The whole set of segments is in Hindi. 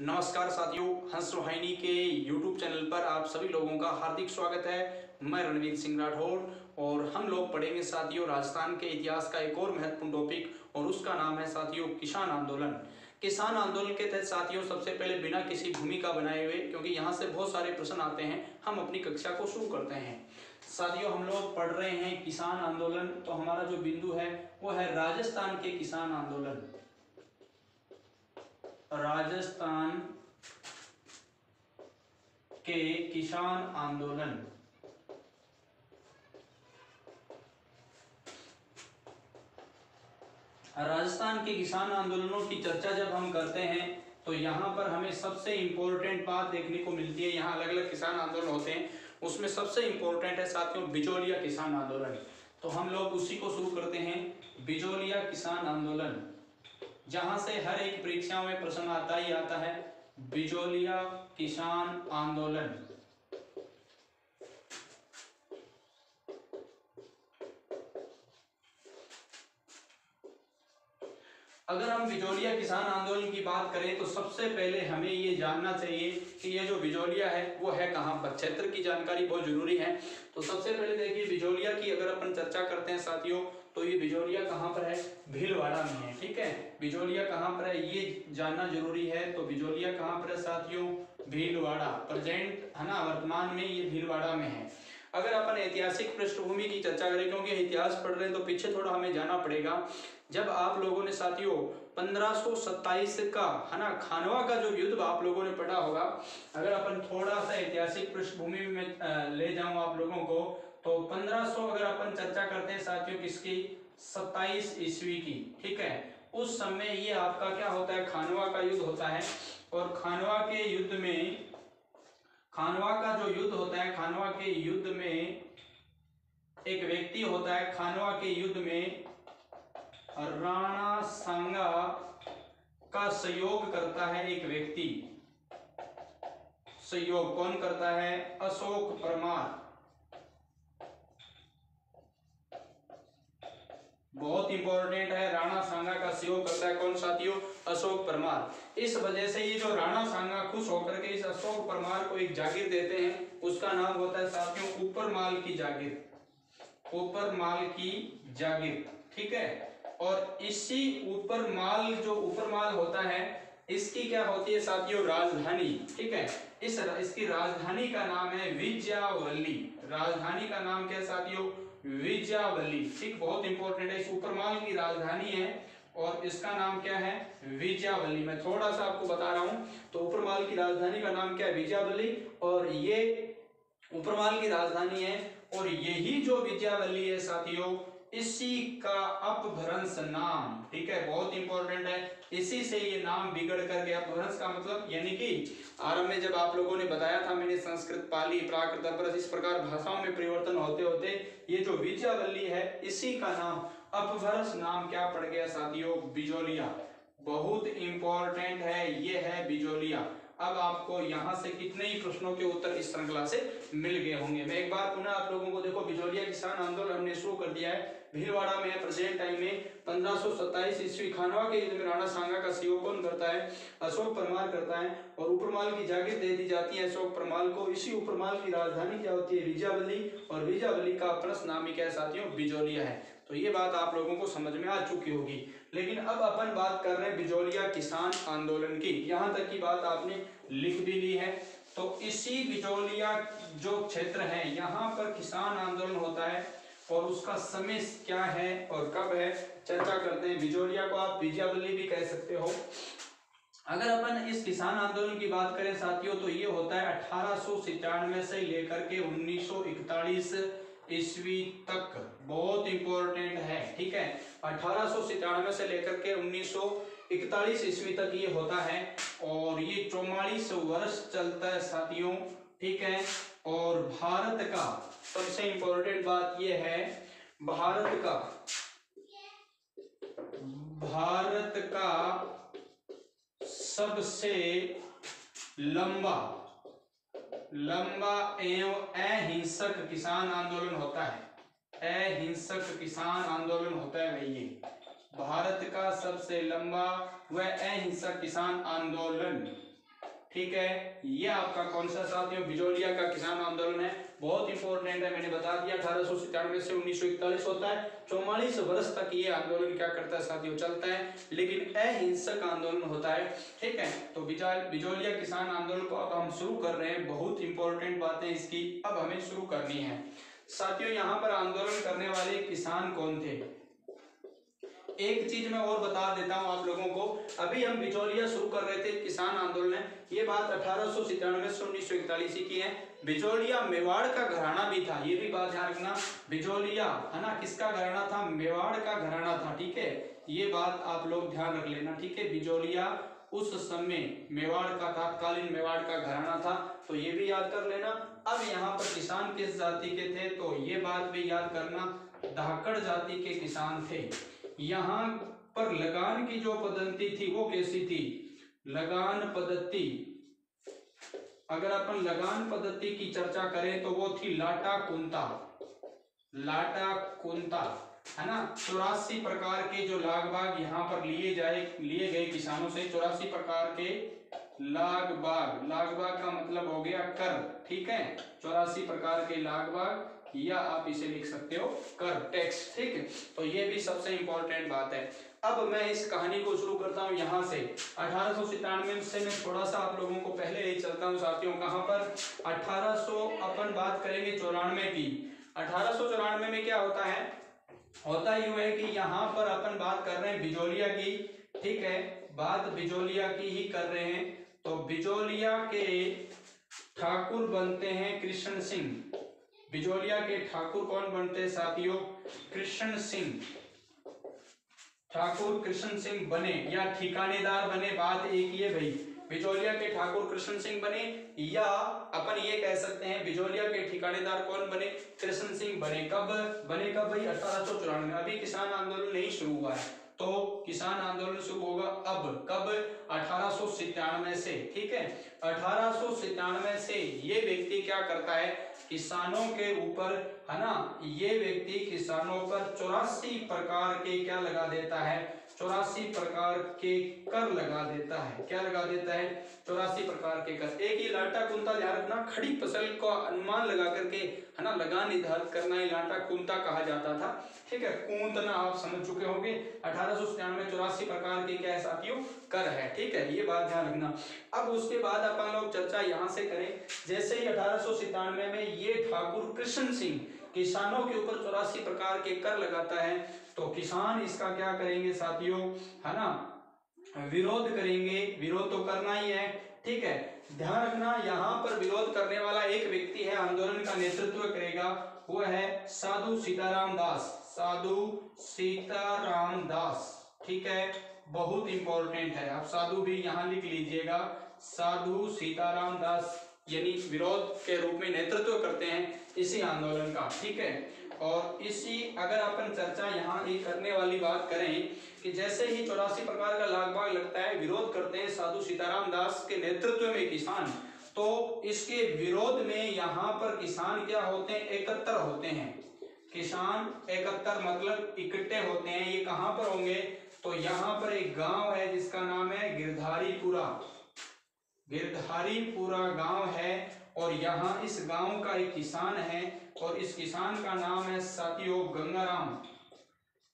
नमस्कार साथियों, हंस रोहानी के YouTube चैनल पर आप सभी लोगों का हार्दिक स्वागत है। मैं रणवीर सिंह राठौर और हम लोग पढ़ेंगे साथियों राजस्थान के इतिहास का एक और महत्वपूर्ण टॉपिक और उसका नाम है साथियों किसान आंदोलन। किसान आंदोलन के तहत साथियों, सबसे पहले बिना किसी भूमिका बनाए हुए, क्योंकि यहाँ से बहुत सारे प्रश्न आते हैं, हम अपनी कक्षा को शुरू करते हैं। साथियों, हम लोग पढ़ रहे हैं किसान आंदोलन तो हमारा जो बिंदु है, वो है राजस्थान के किसान आंदोलन। राजस्थान के किसान आंदोलन। राजस्थान के किसान आंदोलनों की चर्चा जब हम करते हैं तो यहाँ पर हमें सबसे इम्पोर्टेंट बात देखने को मिलती है। यहाँ अलग अलग किसान आंदोलन होते हैं। उसमें सबसे इम्पोर्टेंट है साथियों बिजोलिया किसान आंदोलन। तो हम लोग उसी को शुरू करते हैं। बिजोलिया किसान आंदोलन। जहाँ से हर एक परीक्षाओं में प्रश्न आता ही आता है, बिजोलिया किसान आंदोलन। अगर हम बिजोलिया किसान आंदोलन की बात करें तो सबसे पहले हमें ये जानना चाहिए कि ये जो बिजोलिया है, वो है कहाँ पर? क्षेत्र की जानकारी बहुत ज़रूरी है। तो सबसे पहले देखिए, बिजोलिया की अगर अपन चर्चा करते हैं साथियों तो ये बिजोलिया कहाँ पर है? भीलवाड़ा में है, ठीक है? बिजोलिया कहाँ पर है? ये जानना ज़रूरी है। तो बिजोलिया कहाँ पर है साथियों? भीलवाड़ा। प्रेजेंट, है ना, वर्तमान में ये भीलवाड़ा में है। अगर अपन ऐतिहासिक पृष्ठभूमि की चर्चा करें, क्योंकि इतिहास पढ़ रहे हैं तो पीछे थोड़ा हमें जाना पड़ेगा। जब आप लोगों ने, साथियों 1527 का, है ना, खानवा का जो युद्ध आप लोगों ने पढ़ा होगा, अगर अपन थोड़ा सा ऐतिहासिक पृष्ठभूमि में ले जाऊँ आप लोगों को तो 1500 अगर अपन चर्चा करते हैं साथियों किसकी? 27 ईस्वी की, ठीक है? उस समय ये आपका क्या होता है? खानवा का युद्ध होता है और खानवा के युद्ध में, खानवा का जो युद्ध होता है, खानवा के युद्ध में एक व्यक्ति होता है, खानवा के युद्ध में राणा सांगा का सहयोग करता है एक व्यक्ति। सहयोग कौन करता है? अशोक परमार। बहुत इंपॉर्टेंट है। राणा सांगा का सहयोग करता है कौन साथियों? अशोक परमार। इस वजह से ये जो राणा सांगा खुश होकर के इस अशोक परमार को एक जागीर देते हैं, उसका नाम होता है साथियों ऊपर माल की जागीर। ऊपर माल की जागीर, ठीक है? और इसी ऊपर माल जो ऊपर माल होता है, इसकी क्या होती है साथियों? राजधानी, ठीक है? इस इसकी राजधानी का नाम है विजयावली। राजधानी का नाम क्या साथियों? विजयावली। ठीक, बहुत इंपॉर्टेंट है सुपरमाल की राजधानी है और इसका नाम क्या है? विजयावली। मैं थोड़ा सा आपको बता रहा हूँ तो उपरमाल की राजधानी का नाम क्या है? विजयावली। और ये उपरमाल की राजधानी है और यही जो विजयावली है साथियों इसी का अपभ्रंश नाम, ठीक है, बहुत इंपॉर्टेंट है। इसी से ये नाम बिगड़ कर गया अपभ्रंश का मतलब यानी कि आरंभ में जब आप लोगों ने बताया था मैंने संस्कृत, पाली प्राकृत अपभ्रंश इस प्रकार भाषाओं में परिवर्तन होते होते ये जो विजयावली है, इसी का नाम, अपभ्रंश नाम क्या पड़ गया साथियों? बिजोलिया। बहुत इंपॉर्टेंट है, ये है बिजोलिया। अब आपको यहाँ से कितने ही प्रश्नों के उत्तर इस श्रृंखला से मिल गए होंगे। मैं एक बार पुनः आप लोगों को देखो, बिजोलिया किसान आंदोलन हमने शुरू कर दिया है। भीलवाड़ा में प्रेजेंट टाइम में पंद्रह ईस्वी खानवा के युद्ध में राणा सांगा का सहयोग कौन करता है? अशोक परमार करता है और उपरमाल की जागीर दे दी जाती है अशोक परमाल को। इसी उपरमाल की राजधानी क्या होती है? विजावली। और विजावली का प्रस नामी क्या साथियों? बिजोलिया है। तो ये बात आप लोगों को समझ में आ चुकी होगी। लेकिन अब अपन बात कर रहे हैं बिजोलिया किसान आंदोलन की। यहाँ तक की बात आपने लिख भी ली है। तो इसी बिजोलिया जो क्षेत्र है, यहाँ पर किसान आंदोलन होता है और उसका समय क्या है और कब है, चर्चा करते हैं। बिजोलिया को आप विजयावली भी कह सकते हो। अगर अपन इस किसान आंदोलन की बात करें, साथियों तो ये होता है अठारह से लेकर के 1941 ईस्वी तक बहुत इंपॉर्टेंट है, ठीक है? अठारह से लेकर के 1941 ईस्वी तक ये होता है और ये चौवालीस वर्ष चलता है साथियों, ठीक है? और भारत का सबसे इंपॉर्टेंट बात यह है, भारत का भारत का सबसे लंबा लंबा एवं अहिंसक किसान आंदोलन होता है। अहिंसक किसान आंदोलन होता है भाई ये। भारत का सबसे लंबा व अहिंसक किसान आंदोलन। ठीक है, ये आपका कौन सा साथियों, बिजोलिया का किसान आंदोलन है। बहुत इंपॉर्टेंट है, मैंने बता दिया, अठारह से उन्नीस सौ इकतालीस होता है। चौवालीस वर्ष तक ये आंदोलन क्या करता है साथियों, चलता है, लेकिन अहिंसक आंदोलन होता है। ठीक है तो बिजोलिया किसान आंदोलन को अब हम शुरू कर रहे हैं। बहुत इंपॉर्टेंट बातें इसकी अब हमें शुरू करनी है। साथियों, यहाँ पर आंदोलन करने वाले किसान कौन थे? एक चीज़ मैं और बता देता हूँ आप लोगों को। अभी हम बिचौलिया शुरू कर रहे थे किसान आंदोलन ये बात अठारह से उन्नीस सौ इकतालीस की है। बिचौलिया मेवाड़ का घराना भी था, ये भी बात ध्यान रखना। बिजोलिया, है ना, किसका घराना था? मेवाड़ का घराना था, ठीक है? ये बात आप लोग ध्यान रख लेना, ठीक है? बिचौलिया उस समय मेवाड़ का तत्कालीन मेवाड़ का घराना था तो ये भी याद कर लेना। अब यहाँ पर किसान किस जाति के थे? तो ये बात भी याद करना, धाकड़ जाति के किसान थे। यहाँ पर लगान की जो पद्धति थी, वो कैसी थी? लगान पद्धति अगर अपन लगान पद्धति की चर्चा करें तो वो थी लाटा कुंता। लाटा कुंता, है ना? चौरासी प्रकार के जो लाग बाग यहाँ पर लिए जाए, लिए गए किसानों से, चौरासी प्रकार के लाग बाग लाग बाग का मतलब हो गया कर, ठीक है? चौरासी प्रकार के लाग बाग या आप इसे लिख सकते हो कर टैक्स ठीक है? तो ये भी सबसे इंपॉर्टेंट बात है। अब मैं इस कहानी को शुरू करता हूँ यहाँ से। अठारह से मैं थोड़ा सा आप लोगों को पहले ले चलता हूँ, साथियों। कहाँ पर? 1800 अपन बात करेंगे चौरानवे की। अठारह में क्या होता है? होता यू है कि यहाँ पर अपन बात कर रहे हैं बिजोलिया की। ठीक है, बात बिजोलिया की ही कर रहे हैं। तो बिजोलिया के ठाकुर बनते हैं कृष्ण सिंह। बिजोलिया के ठाकुर कौन बनते हैं, साथियों? कृष्ण सिंह। ठाकुर कृष्ण सिंह बने या ठिकानेदार बने, बात एक ये भाई। बिजोलिया के ठाकुर कृष्ण सिंह बने या अपन ये कह सकते हैं, बिजोलिया के ठिकानेदार कौन बने? कृष्ण सिंह बने। कब? बने कब भाई? अठारह सौ चौरानवे। अभी किसान आंदोलन नहीं शुरू हुआ है। तो किसान आंदोलन शुरू होगा अब। कब? अठारह से ठीक है? अठारह से ये व्यक्ति क्या करता है? किसानों के ऊपर, है ना? ये व्यक्ति किसानों पर चौरासी प्रकार के क्या लगा देता है? चौरासी प्रकार के कर लगा देता है। क्या लगा देता है? चौरासी प्रकार के कर। एक ही लाटा कुंता ध्यान रखना, खड़ी फ़सल को अनुमान लगा करके, है ना लगान निर्धारित करना ही लाटा कुंता कहा जाता था। ठीक है कुंतना आप समझ चुके होंगे। अठारह सौ चौरासी प्रकार के क्या है साथियों? कर है। ठीक है, ये बात ध्यान रखना। अब उसके बाद अपन लोग चर्चा यहाँ से करें। जैसे ही अठारह में ये ठाकुर कृष्ण सिंह किसानों के ऊपर चौरासी प्रकार के कर लगाता है तो किसान इसका क्या करेंगे साथियों, है ना? विरोध करेंगे। विरोध तो करना ही है, ठीक है? ध्यान रखना, यहाँ पर विरोध करने वाला एक व्यक्ति है, आंदोलन का नेतृत्व करेगा, वो है साधु सीताराम दास। साधु सीताराम दास, ठीक है? बहुत इंपॉर्टेंट है। आप साधु भी यहाँ लिख लीजिएगा। साधु सीताराम दास, यानी विरोध के रूप में नेतृत्व करते हैं। इसी आंदोलन का, ठीक है? और इसी, अगर अपन चर्चा यहाँ ये करने वाली बात करें कि जैसे ही चौरासी प्रकार का लागबाग लगता है, विरोध करते हैं साधु सीताराम दास के नेतृत्व में किसान तो इसके विरोध में यहाँ पर किसान क्या होते हैं? एकत्र होते हैं। किसान एकत्र मतलब इकट्ठे होते हैं। ये कहाँ पर होंगे? तो यहाँ पर एक गाँव है जिसका नाम है गिरधारीपुरा। गिरधारीपुरा गाँव है और यहाँ इस गाँव का एक किसान है और इस किसान का नाम है साथियों गंगाराम।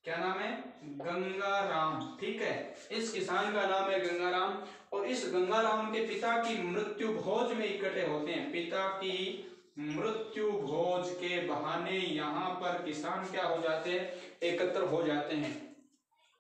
क्या नाम है? गंगाराम। ठीक है? इस किसान का नाम है गंगाराम और इस गंगाराम के पिता की मृत्यु भोज में इकट्ठे होते हैं। पिता की मृत्यु भोज के बहाने यहाँ पर किसान क्या हो जाते हैं? एकत्र हो जाते हैं।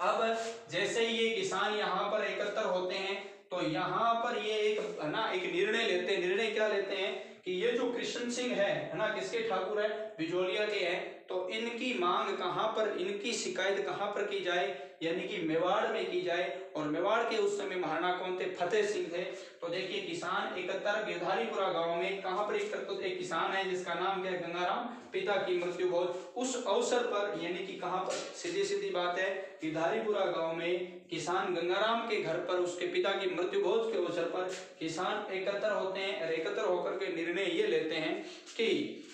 अब जैसे ही ये किसान यहाँ पर एकत्र होते हैं तो यहाँ पर ये एक, है ना, एक निर्णय लेते हैं। निर्णय क्या लेते हैं कि ये जो कृष्ण सिंह है ना, किसके ठाकुर है? बिजोलिया के हैं। तो इनकी मांग कहाँ पर, इनकी शिकायत कहाँ पर की जाए? यानी कि मेवाड़ में की जाए और मेवाड़ के उस समय महाराणा कौन थे? फतेह सिंह थे। तो देखिए किसान एकत्र गिरधारीपुरा गाँव में कहाँ पर एक, एक किसान है जिसका नाम क्या गंगाराम पिता की मृत्यु बहुत। उस अवसर पर यानी कि कहाँ पर? सीधी सीधी बात है गिरधारीपुरा गाँव में किसान गंगाराम के घर पर उसके पिता की मृत्यु भोज के अवसर पर किसान एकत्र होते हैं और एकत्र होकर के निर्णय ये लेते हैं कि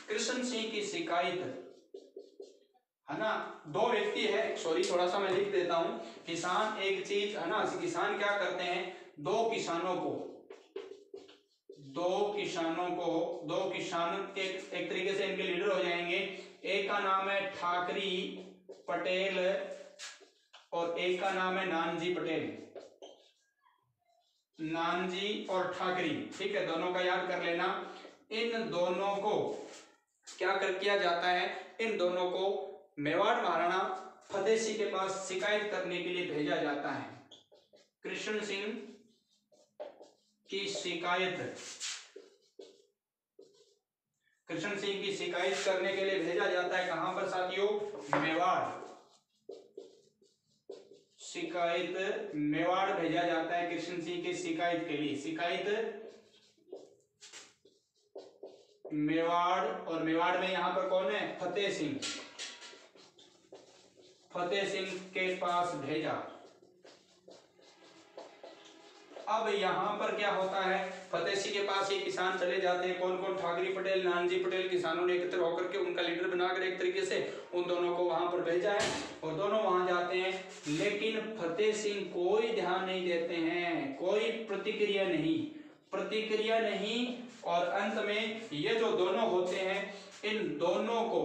कृष्ण सिंह की शिकायत है ना? दो व्यक्ति है सॉरी थोड़ा सा मैं लिख देता हूँ। किसान एक चीज़, है ना? किसान क्या करते हैं? दो किसानों को, दो किसानों को, दो किसान एक एक तरीके से इनके लीडर हो जाएँगे। एक का नाम है ठाकरी पटेल और एक का नाम है नानजी पटेल। नानजी और ठाकरी, ठीक है? दोनों का याद कर लेना। इन दोनों को क्या कर, किया जाता है? इन दोनों को मेवाड़ महाराणा फतेह सिंह के पास शिकायत करने के लिए भेजा जाता है। कृष्ण सिंह की शिकायत। कृष्ण सिंह की शिकायत करने के लिए भेजा जाता है कहाँ पर साथियों? मेवाड़। शिकायत मेवाड़ भेजा जाता है कृष्ण सिंह की शिकायत के लिए। शिकायत मेवाड़ और मेवाड़ में यहाँ पर कौन है? फतेह सिंह। फतेह सिंह के पास भेजा। अब यहाँ पर क्या होता है? फतेह सिंह के पास ये किसान चले जाते हैं। कौन कौन ठाकरी पटेल, नानजी पटेल, किसानों ने एकत्र होकर के उनका लीडर बनाकर एक तरीके से उन दोनों को वहाँ पर भेजा है और दोनों वहाँ जाते हैं। लेकिन फतेह सिंह कोई ध्यान नहीं देते हैं, कोई प्रतिक्रिया नहीं। प्रतिक्रिया नहीं और अंत में ये जो दोनों होते हैं, इन दोनों को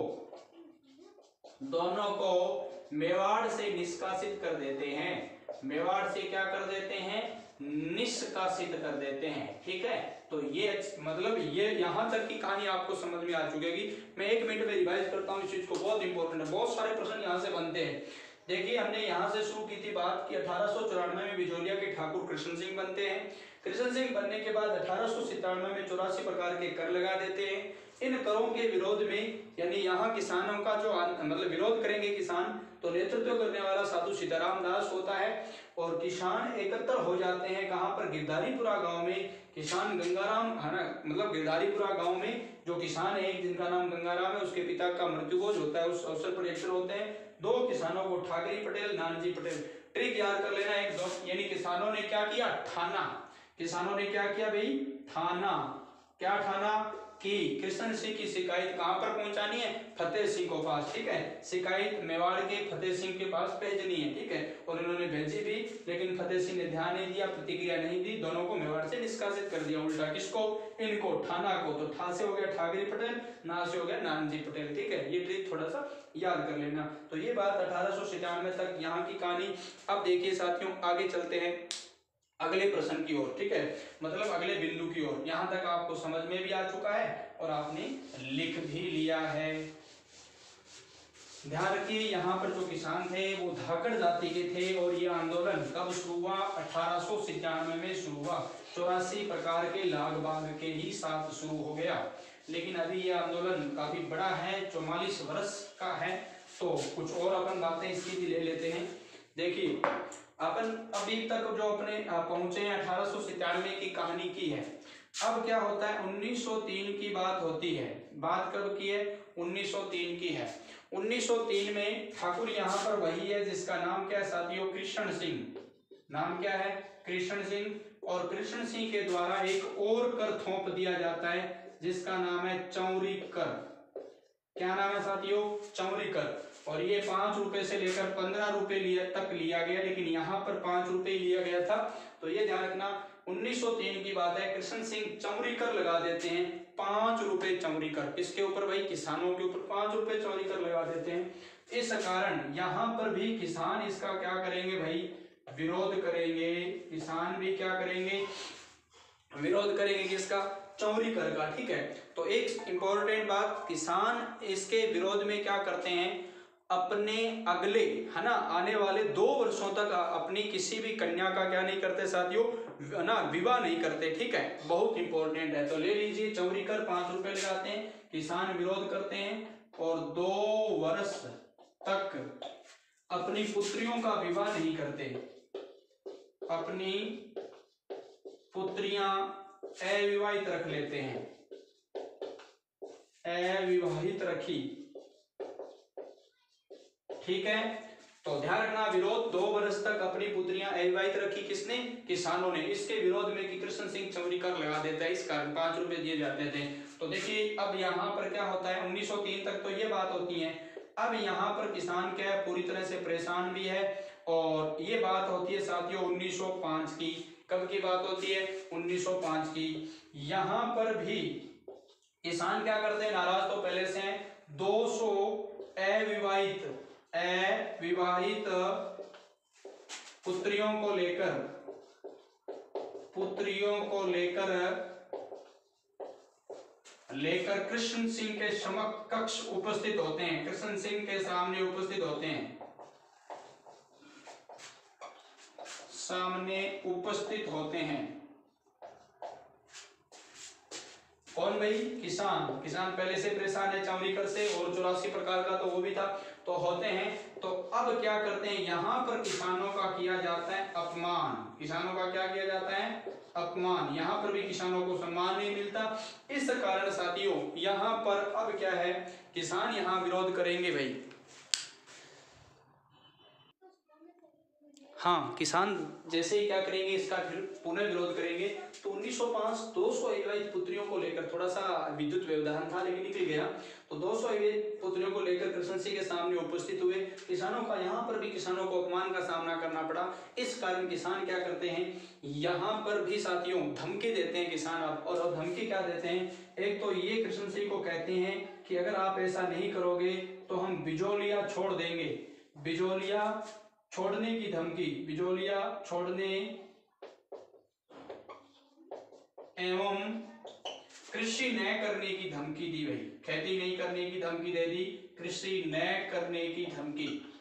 दोनों को मेवाड़ से निष्कासित कर देते हैं। मेवाड़ से क्या कर देते हैं? निष्कासित कर देते हैं। ठीक है? तो ये मतलब ये यहाँ तक की कहानी आपको समझ में आ चुकेगी। मैं एक मिनट में रिवाइज करता हूँ इस चीज़ को। बहुत इंपॉर्टेंट है। बहुत सारे प्रश्न यहाँ से बनते हैं। देखिए, हमने यहाँ से शुरू की थी बात कि अठारह सौ चौरानवे में बिजोलिया के ठाकुर कृष्ण सिंह बनते हैं। कृष्ण सिंह बनने के बाद अठारह में चौरासी प्रकार के कर लगा देते हैं। इन करों के विरोध में, यानी यहाँ किसानों का जो मतलब विरोध करेंगे किसान तो नेतृत्व करने वाला साधु सीताराम दास होता है और किसान एकत्र हो जाते हैं कहाँ पर? गिरधारीपुरा गाँव में। किसान गंगाराम, है ना? मतलब गिरधारीपुरा गाँव में जो किसान है एक जिनका नाम गंगाराम है, उसके पिता का मृत्युभोज होता है, उस अवसर पर एकत्र होते हैं। दो किसानों को ठाकरी पटेल, नानजी पटेल। ट्रिक याद कर लेना एक यानी किसानों ने क्या किया? थाना। किसानों ने क्या किया भाई? ठाना क्या ठाना कि। कृष्ण सिंह की शिकायत कहाँ पर पहुंचानी है? फतेह सिंह को पास, ठीक है? शिकायत मेवाड़ के फतेह सिंह के पास भेजनी है, ठीक है? और इन्होंने भेजी भी, लेकिन फतेह सिंह ने ध्यान नहीं दिया, प्रतिक्रिया नहीं दी, दोनों को मेवाड़ से निष्कासित कर दिया उल्टा किसको? इनको, ठाना को। तो ठा से हो गया ठाकरे पटेल ना से हो गया नानजी पटेल, ठीक है? ये ट्रिक थोड़ा सा याद कर लेना। तो ये बात अठारह तक यहाँ की कहानी। अब देखिए साथियों, आगे चलते हैं। अगले प्रश्न की ओर, ठीक है? मतलब अगले बिंदु की ओर। यहाँ तक आपको समझ में भी आ चुका है और आपने लिख भी लिया है। ध्यान रखिए, यहाँ पर जो किसान थे, वो धाकड़ जाति के थे और ये आंदोलन कब शुरू हुआ? अठारह में शुरू हुआ। चौरासी प्रकार के लाग बाग के ही साथ शुरू हो गया। लेकिन अभी ये आंदोलन काफ़ी बड़ा है, चौवालीस वर्ष का है। तो कुछ और अपन बातें इसकी भी ले लेते हैं। देखिए अपन अभी तक जो अपने पहुँचे हैं अठारह की कहानी की है। अब क्या होता है? 1903 की बात होती है। बात कब की है? 1903 की है। 1903 में ठाकुर यहाँ पर वही है जिसका नाम क्या है साथियों? कृष्ण सिंह। नाम क्या है? कृष्ण सिंह। और कृष्ण सिंह के द्वारा एक और कर थोप दिया जाता है जिसका नाम है चौरी कर क्या नाम है साथियों? चौरी कर और ये पाँच रुपए से लेकर पंद्रह रुपए लिया, तक लिया गया, लेकिन यहाँ पर पाँच रुपए लिया गया था। तो ये ध्यान रखना 1903 की बात है, कृष्ण सिंह चौरी कर लगा देते हैं, पाँच रुपए चौरी कर इसके ऊपर भाई किसानों के ऊपर पाँच रुपए चौरी कर लगा देते हैं। इस कारण यहाँ पर भी किसान इसका क्या करेंगे भाई? विरोध करेंगे। किसान भी क्या करेंगे? विरोध करेंगे किसका चौरी कर का, ठीक है? तो एक इंपॉर्टेंट बात, किसान इसके विरोध में क्या करते हैं? अपने अगले, है ना, आने वाले दो वर्षों तक अपनी किसी भी कन्या का क्या नहीं करते साथियों ना, विवाह नहीं करते, ठीक है? बहुत इंपॉर्टेंट है। तो ले लीजिए, चौरी कर, पाँच रुपए लगाते हैं, किसान विरोध करते हैं, और दो वर्ष तक अपनी पुत्रियों का विवाह नहीं करते। अपनी पुत्रियाँ अविवाहित रख लेते हैं। अविवाहित रखी। ठीक है? तो ध्यान रखना, विरोध दो वर्ष तक अपनी पुत्रियाँ अविवाहित रखी किसने? किसानों ने। इसके विरोध में कि कृष्ण सिंह चौरी कर लगा देता है, इस कारण पाँच रुपए दिए जाते थे। तो देखिए, अब यहाँ पर क्या होता है? 1903 तक तो ये बात होती है। अब यहाँ पर किसान क्या है? पूरी तरह से परेशान भी है। और ये बात होती है साथियों 1905 की। कब की बात होती है? 1905 की। यहाँ पर भी किसान क्या करते हैं? नाराज़ तो पहले से हैं। 200 अविवाहित अविवाहित पुत्रियों को लेकर। पुत्रियों को लेकर लेकर कृष्ण सिंह के समकक्ष उपस्थित होते हैं। कृष्ण सिंह के सामने उपस्थित होते हैं। सामने उपस्थित होते हैं। कौन भाई? किसान। किसान पहले से परेशान है चावलीकर से और चौरासी प्रकार का तो वो भी था। तो होते हैं। तो अब क्या करते हैं? यहाँ पर किसानों का किया जाता है अपमान। किसानों का क्या किया जाता है? अपमान। यहाँ पर भी किसानों को सम्मान नहीं मिलता। इस कारण साथियों, यहाँ पर अब क्या है? किसान यहाँ विरोध करेंगे भाई। हाँ किसान जैसे ही क्या करेंगे, इसका फिर पुनः विरोध करेंगे। तो 1905 200 अविवाहित पुत्रियों को लेकर थोड़ा सा विद्युत व्यवधान था, लेकिन निकल गया। तो 200 अविवाहित पुत्रियों को लेकर कृष्ण सिंह के सामने उपस्थित हुए। किसानों का, यहाँ पर भी किसानों को अपमान का सामना करना पड़ा। इस कारण किसान क्या करते हैं, यहाँ पर भी साथियों धमकी देते हैं किसान आप और धमकी क्या देते हैं? एक तो ये कृष्ण सिंह को कहते हैं कि अगर आप ऐसा नहीं करोगे तो हम बिजोलिया छोड़ देंगे। बिजोलिया छोड़ने की धमकी, बिजोलिया छोड़ने एवं कृषि न करने की धमकी दी गई। खेती नहीं करने की धमकी दे दी, कृषि न करने की धमकी।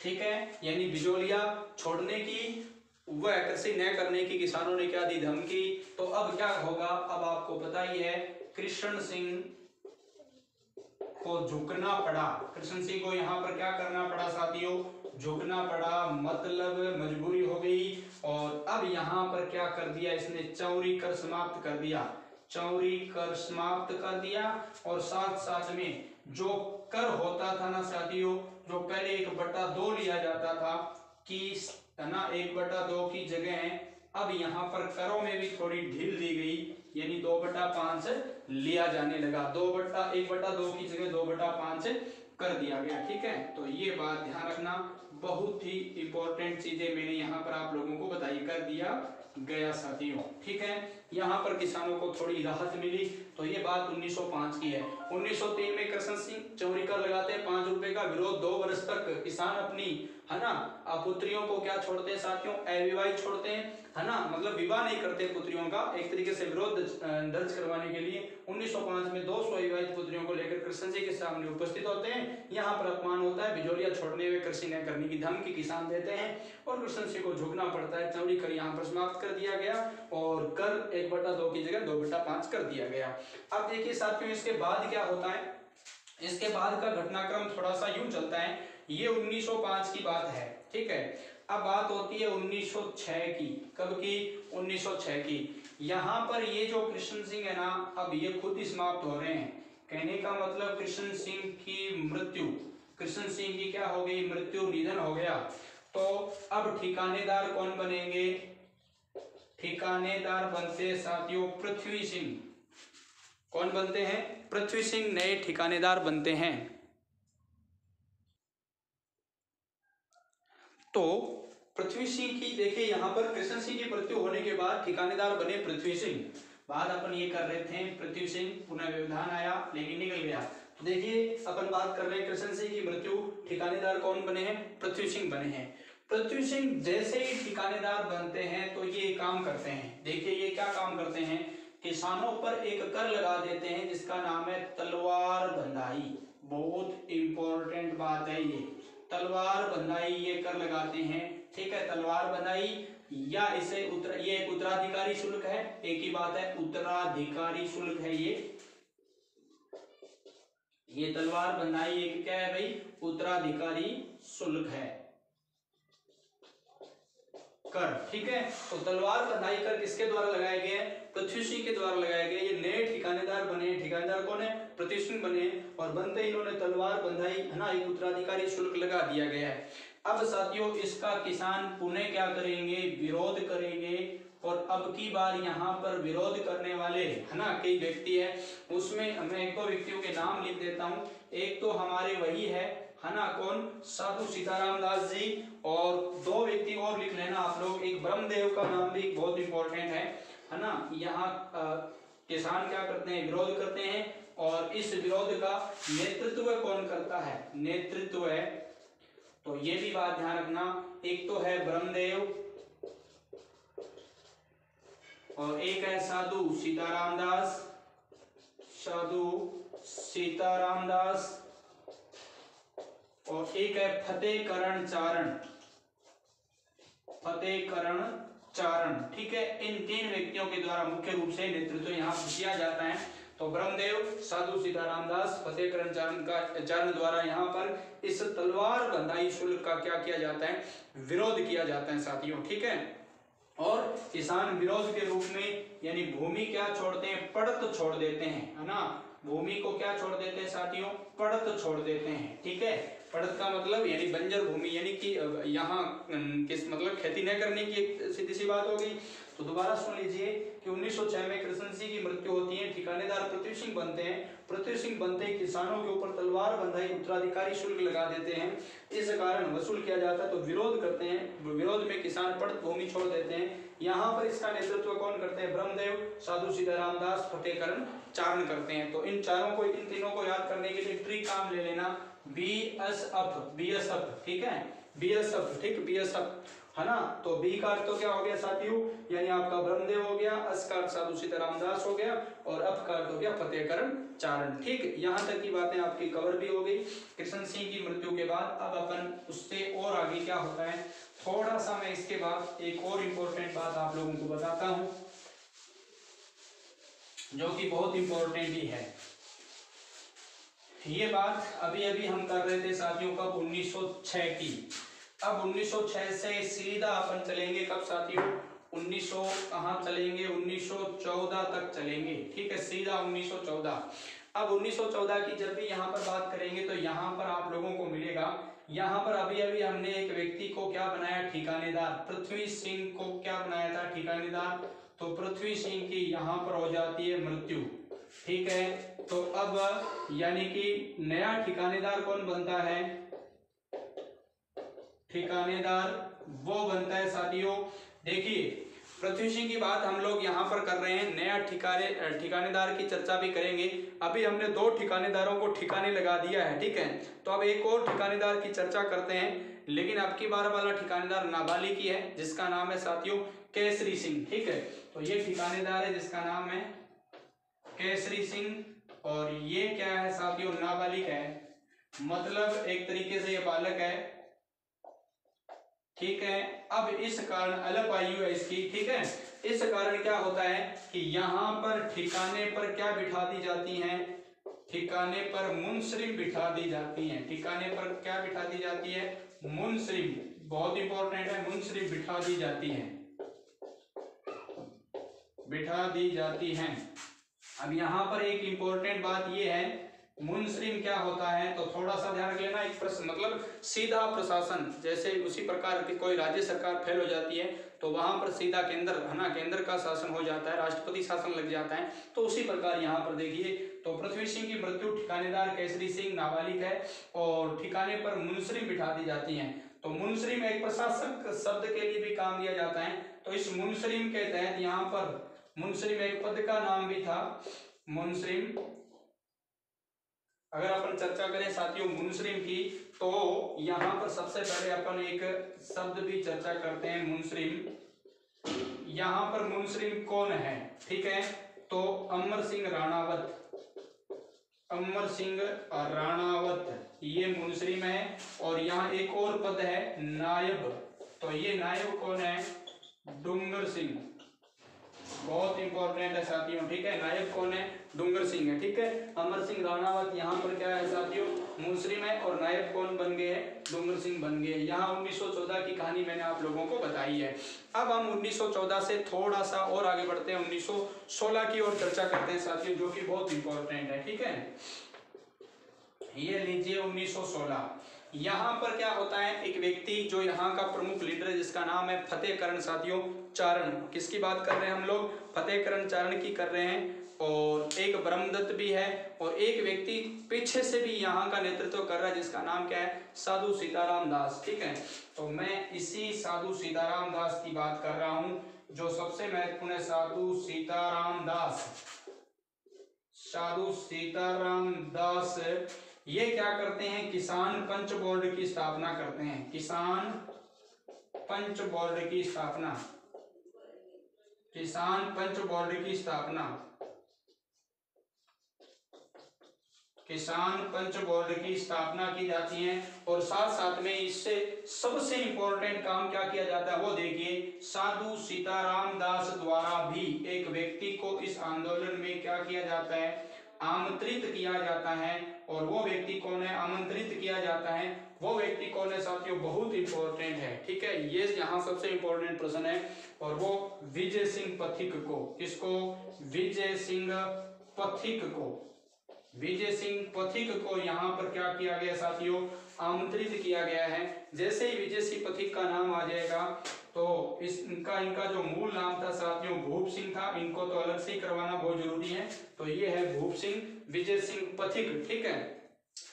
ठीक है? यानी बिजोलिया छोड़ने की, वह कृषि न करने की किसानों ने क्या दी धमकी? तो अब क्या होगा? अब आपको पता ही है, कृष्ण सिंह को झुकना पड़ा। कृष्ण सिंह को यहाँ पर क्या करना पड़ा साथियों? झुकना पड़ा मतलब मजबूरी हो गई और अब यहाँ पर क्या कर दिया इसने? चौरी कर समाप्त कर दिया। चौरी कर समाप्त कर दिया और साथ साथ में जो कर होता था ना साथियों, जो पहले एक बटा दो लिया जाता था, कि ना एक बटा दो की जगह है अब यहाँ पर करों में भी थोड़ी ढील दी गई, यानी दो बटा पाँच लिया जाने लगा। दो बट्टा, एक बट्टा दो की जगह दो बट्टा पाँच कर दिया गया, ठीक है? तो ये बात ध्यान रखना बहुत ही इंपॉर्टेंट चीज़ें मैंने यहाँ पर आप लोगों को बताई, कर दिया गया साथियों, ठीक है? यहाँ पर किसानों को थोड़ी राहत मिली। तो ये बात 1905 की है। 1903 में कृष्ण सिंह चौरिका लगाते हैं पाँच रुपए का विरोध। दो वर्ष तक किसान अपनी, है ना पुत्रियों को क्या छोड़ते हैं साथियों? अविवाहित छोड़ते हैं, है ना मतलब विवाह नहीं करते पुत्रियों का। एक तरीके से विरोध दर्ज करवाने के लिए 1905 में दो सौ अविवाहित पुत्रियों को लेकर कृष्ण जी के सामने उपस्थित होते हैं। यहाँ पर अपमान होता है, बिजोलिया छोड़ने में कृषि न करने की धमकी किसान देते हैं और कृष्ण सिंह को झुकना पड़ता है। चौड़ी कर यहाँ पर समाप्त कर दिया गया और कर एक बटा दो की जगह दो बटा पाँच कर दिया गया। अब देखिए साथियों, इसके बाद क्या होता है? इसके बाद का घटनाक्रम थोड़ा सा यूँ चलता है। ये 1905 की बात है, ठीक है? अब बात होती है 1906 की। कब की? 1906 की। यहाँ पर ये जो कृष्ण सिंह है ना, अब ये खुद ही समाप्त हो रहे हैं। कहने का मतलब कृष्ण सिंह की मृत्यु, कृष्ण सिंह की क्या हो गई? मृत्यु निधन हो गया। तो अब ठिकानेदार कौन बनेंगे? ठिकानेदार बनते साथियों, पृथ्वी सिंह। कौन बनते हैं? पृथ्वी सिंह नए ठिकानेदार बनते हैं। तो पृथ्वी सिंह की, देखिए, यहाँ पर कृष्ण सिंह की मृत्यु होने के बाद ठिकानेदार बने पृथ्वी सिंह। बाद अपन ये कर रहे थे, पृथ्वी सिंह पुनः व्यवधान आया, लेकिन निकल गया। तो देखिए, अपन बात कर रहे हैं कृष्ण सिंह की मृत्यु, ठिकानेदार कौन बने हैं? पृथ्वी सिंह बने हैं। पृथ्वी सिंह जैसे ही ठिकानेदार बनते हैं तो ये काम करते हैं। देखिए ये क्या काम करते हैं। किसानों पर एक कर लगा देते हैं, जिसका नाम है तलवार बंधाई। बहुत इंपॉर्टेंट बात है ये। तलवार बंधाई ये कर लगाते हैं। ठीक है, तलवार बंधाई या इसे उत्तर, ये एक उत्तराधिकारी शुल्क है। एक ही बात है, उत्तराधिकारी शुल्क है ये। ये तलवार बंधाई एक क्या है भाई? उत्तराधिकारी शुल्क है। कर, ठीक है? तो तलवार बंधाई कर किसके द्वारा लगाए गए? पृथ्वी सिंह के द्वारा लगाए गए। ये नए ठिकानेदार बने। ठिकानेदार कौन है? पृथ्वी सिंह बने। और बनते ही इन्होंने तलवार बंधाई, है ना? एक उत्तराधिकारी शुल्क लगा दिया गया है। अब साथियों, इसका किसान पुनः क्या करेंगे? विरोध करेंगे। और अब की बार यहाँ पर विरोध करने वाले, है ना? कई व्यक्ति है। उसमें मैं एक दो व्यक्तियों के नाम लिख देता हूँ। एक तो हमारे वही है है ना कौन? साधु सीताराम दास जी। और दो व्यक्ति और लिख लेना आप लोग। एक ब्रह्मदेव का नाम भी बहुत इंपॉर्टेंट है है ना? यहाँ किसान क्या करते हैं? विरोध करते हैं। और इस विरोध का नेतृत्व कौन करता है? नेतृत्व है। तो ये भी बात ध्यान रखना। एक तो है ब्रह्मदेव। और एक है साधु सीताराम दास। साधु सीताराम दास। और एक है फतेह करण चारण। फतेह करण चारण, ठीक है? इन तीन व्यक्तियों के द्वारा मुख्य रूप से नेतृत्व यहाँ किया जाता है। तो ब्रह्मदेव, साधु सीताराम दास फतेह करण चारण का, चारण द्वारा यहाँ पर इस तलवार बंधाई शुल्क का क्या किया जाता है? विरोध किया जाता है साथियों, ठीक है? और किसान विरोध के रूप में, यानी भूमि क्या छोड़ते हैं? पड़त छोड़ देते हैं, है ना? भूमि को क्या छोड़ देते हैं साथियों? पड़त छोड़ देते हैं, ठीक है? पड़त का मतलब यानी बंजर भूमि, यानी कि यहाँ किस मतलब खेती न करने की एक सीधी सी बात हो गई। तो दोबारा सुन लीजिए कि 1906 में कृष्ण सिंह की मृत्यु होती है, ठिकानेदार पृथ्वी सिंह बनते हैं। पृथ्वी सिंह बनते किसानों के ऊपर तलवार बंधाई, उत्तराधिकारी शुल्क लगा देते हैं। इस कारण वसूल किया जाता है तो विरोध करते हैं, विरोध में किसान पड़त भूमि छोड़ देते हैं। यहाँ पर इसका नेतृत्व कौन करते हैं? ब्रह्मदेव, साधु सीताराम दास, फतेहकरण, चारण करते हैं। तो इन चारों को, इन तीनों को याद करने के लिए ट्री काम ले लेना। B S F B S F ठीक है? बी एस एफ़ ठीक? बी एस एफ़ है ना? तो बी का अर्थ तो क्या हो गया साथियों? यानी आपका ब्रह्मदेव हो गया अस का साधु सीताराम दास हो गया, और अप का अर्थ हो गया फतेहकरण चारण, ठीक? यहाँ तक की बातें आपकी कवर भी हो गई। कृष्ण सिंह की मृत्यु के बाद अब अपन उससे और आगे क्या होता है? थोड़ा सा मैं इसके बाद एक और इम्पोर्टेंट बात आप लोगों को बताता हूँ, जो कि बहुत इंपॉर्टेंट ही है। ये बात अभी अभी हम कर रहे थे साथियों, कब? 1906 की। अब 1906 से सीधा अपन चलेंगे, कब साथियों? 1900 कहा चलेंगे? 1914 तक चलेंगे। ठीक है, सीधा 1914 अब 1914 की जब भी यहाँ पर बात करेंगे तो यहाँ पर आप लोगों को मिलेगा। यहाँ पर अभी अभी हमने एक व्यक्ति को क्या बनाया? ठिकानेदार। पृथ्वी सिंह को क्या बनाया था? ठिकानेदार। तो पृथ्वी सिंह की यहाँ पर हो जाती है मृत्यु। ठीक है? तो अब यानी कि नया ठिकानेदार कौन बनता है? ठिकानेदार वो बनता है साथियों। देखिए, पृथ्वी सिंह की बात हम लोग यहाँ पर कर रहे हैं। नया ठिकाने, ठिकानेदार की चर्चा भी करेंगे। अभी हमने दो ठिकानेदारों को ठिकाने लगा दिया है, ठीक है? तो अब एक और ठिकानेदार की चर्चा करते हैं। लेकिन अब की बार वाला ठिकानेदार नाबालिग की है, जिसका नाम है साथियों केसरी सिंह, ठीक है? तो ये ठिकानेदार है जिसका नाम है केसरी सिंह। और ये क्या है साथियों? नाबालिग है। मतलब एक तरीके से ये बालक है। ठीक है? अब इस कारण अलग आयु है इसकी, ठीक है? इस कारण क्या होता है कि यहाँ पर ठिकाने पर क्या बिठा दी जाती हैं? ठिकाने पर मुनसरिम बिठा दी जाती हैं। ठिकाने पर क्या बिठा दी जाती है? मुनसरिम, बहुत इंपॉर्टेंट है, मुनसरिम बिठा दी जाती है। बिठा दी जाती हैं। अब यहाँ पर एक इंपॉर्टेंट बात यह है मुनसरिम क्या होता है तो थोड़ा सा ध्यान रख लेना एक प्रश्न मतलब सीधा प्रशासन, जैसे उसी प्रकार की कोई राज्य सरकार फेल हो जाती है तो वहाँ पर सीधा केंद्र, है ना, केंद्र का शासन हो जाता है, राष्ट्रपति शासन लग जाता है तो उसी प्रकार यहाँ पर देखिए तो पृथ्वी सिंह की मृत्यु ठिकानेदार केसरी सिंह नाबालिग है, और ठिकाने पर मुनसरिम बिठा दी जाती है तो मुनसरिम एक प्रशासक शब्द के लिए भी काम दिया जाता है तो इस मुनसरिम के तहत यहाँ पर मुनसरिम एक पद का नाम भी था, मुनसरिम। अगर अपन चर्चा करें साथियों मुनसरिम की तो यहाँ पर सबसे पहले अपन एक शब्द भी चर्चा करते हैं, मुनसरिम। यहाँ पर मुनसरिम कौन है? ठीक है? तो अमर सिंह राणावत। अमर सिंह राणावत, ये मुनसरिम है। और यहाँ एक और पद है, नायब। तो ये नायब कौन है? डूंगर सिंह। बहुत इंपॉर्टेंट है साथियों, ठीक है? नायक कौन है? डूंगर सिंह है, ठीक है? अमर सिंह राणावत यहाँ पर क्या है साथियों? मुंसरी में और नायक कौन बन गए हैं? डूंगर सिंह बन गए यहाँ 1914 की कहानी मैंने आप लोगों को बताई है। अब हम 1914 से थोड़ा सा और आगे बढ़ते हैं। 1916 की ओर चर्चा करते हैं साथियों, जो कि बहुत इंपॉर्टेंट है, ठीक है? ये लीजिए 1916 यहाँ पर क्या होता है? एक व्यक्ति जो यहाँ का प्रमुख लीडर है, जिसका नाम है फतेह करण साथियों, चारण। किसकी बात कर रहे हैं हम लोग? फतेह करण चारण की कर रहे हैं। और एक ब्रह्मदत्त भी है, और एक व्यक्ति पीछे से भी यहाँ का नेतृत्व कर रहा है, जिसका नाम क्या है? साधु सीताराम दास, ठीक है? तो मैं इसी साधु सीताराम दास की बात कर रहा हूँ, जो सबसे महत्वपूर्ण है, साधु सीताराम दास। साधु सीताराम दास ये क्या करते हैं? किसान पंच बोर्ड की स्थापना करते हैं। किसान पंच बोर्ड की स्थापना। किसान पंच बोर्ड की स्थापना। किसान पंच बोर्ड की स्थापना की जाती है और साथ साथ में इससे सबसे इंपॉर्टेंट काम क्या किया जाता है? वो देखिए, साधु सीताराम दास द्वारा भी एक व्यक्ति को इस आंदोलन में क्या किया जाता है? आमंत्रित किया जाता है और वो व्यक्ति कौन है? आमंत्रित किया जाता है। वो व्यक्ति कौन है साथियों? बहुत इंपॉर्टेंट है, ठीक है? ये यहाँ सबसे इंपॉर्टेंट प्रश्न है और वो विजय सिंह पथिक को, किसको? विजय सिंह पथिक को। विजय सिंह पथिक को यहाँ पर क्या किया गया साथियों? आमंत्रित किया गया है। जैसे ही विजय सिंह पथिक का नाम आ जाएगा तो इस इनका इनका जो मूल नाम था साथियों, भूप सिंह था, इनको तो अलग से ही करवाना बहुत ज़रूरी है। तो ये है भूप सिंह, विजय सिंह पथिक, ठीक है?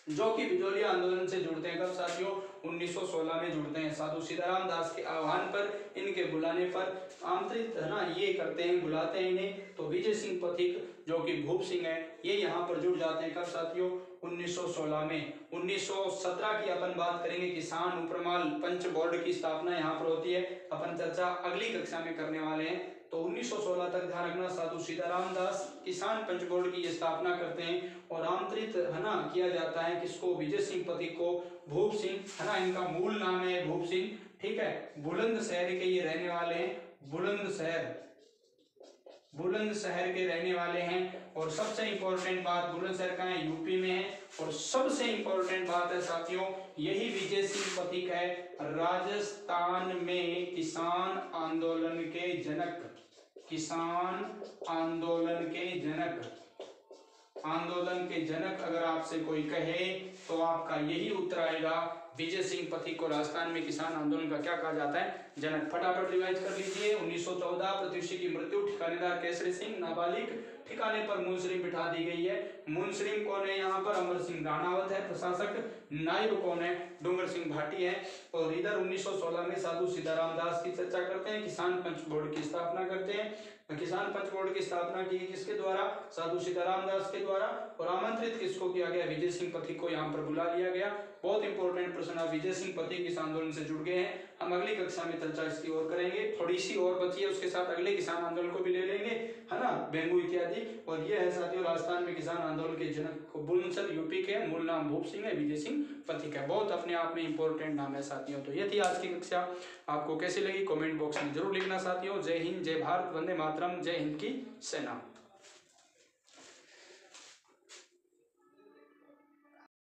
जो कि बिजोलिया आंदोलन से जुड़ते हैं। कब साथियों? 1916 में जुड़ते हैं। साधु सीताराम दास के आह्वान पर, इनके बुलाने पर। आमंत्रित है ना ये करते हैं, बुलाते हैं इन्हें। तो विजय सिंह पथिक, जो कि भूप सिंह है, ये यहाँ पर जुड़ जाते हैं। कब साथियों? 1916 में। 1917 की अपन बात करेंगे, किसान उपरमाल पंच बोर्ड की स्थापना यहाँ पर होती है। अपन चर्चा अगली कक्षा में करने वाले हैं। तो 1916 तक ध्यान रखना, साधु सीताराम दास किसान पंच बोर्ड की स्थापना करते हैं और आमंत्रित है ना किया जाता है किसको? विजय सिंह पति को। भूप सिंह है ना इनका मूल नाम है भूप सिंह, ठीक है? बुलंद शहर के ये रहने वाले हैं। बुलंद शहर बुलंद शहर के रहने वाले हैं और सबसे इंपॉर्टेंट बात बुलंद शहर का है, यूपी में है। और सबसे इंपॉर्टेंट बात है साथियों, यही विजय सिंह पथिक है, राजस्थान में किसान आंदोलन के जनक। किसान आंदोलन के जनक। आंदोलन के जनक अगर आपसे कोई कहे तो आपका यही उत्तर आएगा विजय सिंह पथिक को राजस्थान में किसान आंदोलन का क्या कहा जाता है? जनक फटाफट रिवाइज कर लीजिए। 1914 प्रत्युषी की मृत्यु, ठिकानेदार केसरी सिंह, नाबालिग, ठिकाने पर मुंसरिम बिठा दी गई है। मुंसरिम कौन है यहाँ पर? अमर सिंह राणावत है, प्रशासक। नायब कौन है? डूंगर सिंह भाटी है। और इधर 1916 में साधु सीताराम दास की चर्चा करते हैं। किसान पंच बोर्ड की स्थापना करते हैं। किसान पंच बोर्ड की स्थापना की किसके द्वारा? साधु सीताराम दास के द्वारा। और आमंत्रित किसको किया गया? विजय सिंह पथिक को यहाँ पर बुला लिया गया। बहुत इंपॉर्टेंट प्रश्न आप विजय सिंह पथिक इस आंदोलन से जुड़ गए हैं? हम अगली कक्षा में चर्चा इसकी और करेंगे। थोड़ी सी और बची है, उसके साथ अगले किसान आंदोलन को भी ले लेंगे, है ना? बेंगू इत्यादि। और यह है साथियों, राजस्थान में किसान आंदोलन के जनक बुलंदशहर, यूपी के। मूल नाम भूप सिंह है, विजय सिंह पथिक है बहुत अपने आप में इंपॉर्टेंट नाम है साथियों। तो ये थी आज की कक्षा। आपको कैसी लगी? कमेंट बॉक्स में ज़रूर लिखना साथियों। जय हिंद, जय भारत, वंदे मातरम, जय हिंद की सेना।